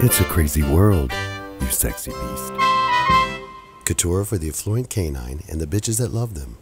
It's a crazy world, you sexy beast. Couture for the affluent canine and the bitches that love them.